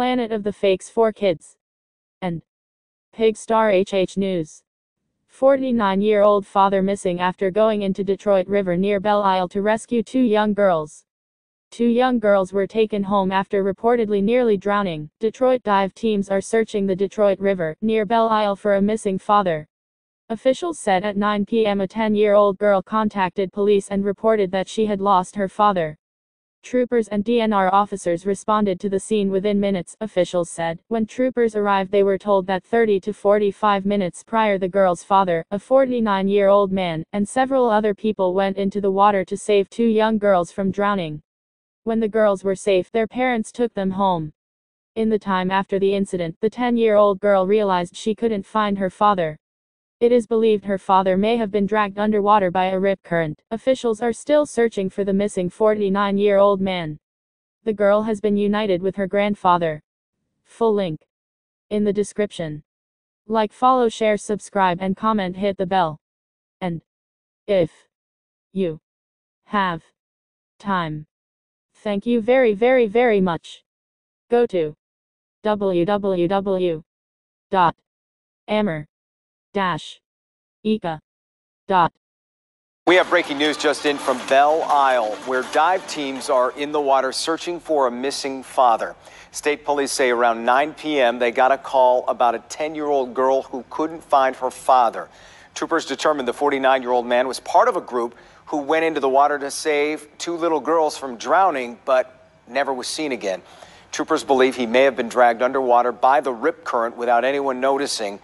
Planet of the Fakes 4 Kids. And Pigstar HH News. 49 year old father missing after going into Detroit River near Belle Isle to rescue two young girls. Two young girls were taken home after reportedly nearly drowning. Detroit dive teams are searching the Detroit River near Belle Isle for a missing father. Officials said at 9 p.m. a 10 year old girl contacted police and reported that she had lost her father. Troopers and DNR officers responded to the scene within minutes, officials said. When troopers arrived they were told that 30 to 45 minutes prior the girl's father, a 49-year-old man, and several other people went into the water to save two young girls from drowning. When the girls were safe their parents took them home. In the time after the incident, the 10-year-old girl realized she couldn't find her father. It is believed her father may have been dragged underwater by a rip current. Officials are still searching for the missing 49 year old man. The girl has been united with her grandfather. Full link in the description. Like, follow, share, subscribe, and comment, hit the bell. And if you have time, thank you very, very, very much. Go to www.amher dash dot. We have breaking news just in from Belle Isle, where dive teams are in the water searching for a missing father. State police say around 9 p.m. they got a call about a 10 year old girl who couldn't find her father. Troopers determined the 49 year old man was part of a group who went into the water to save two little girls from drowning, but never was seen again. Troopers believe he may have been dragged underwater by the rip current without anyone noticing.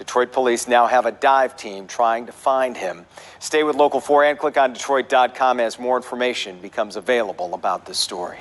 Detroit police now have a dive team trying to find him. Stay with Local 4 and ClickOnDetroit.com as more information becomes available about this story.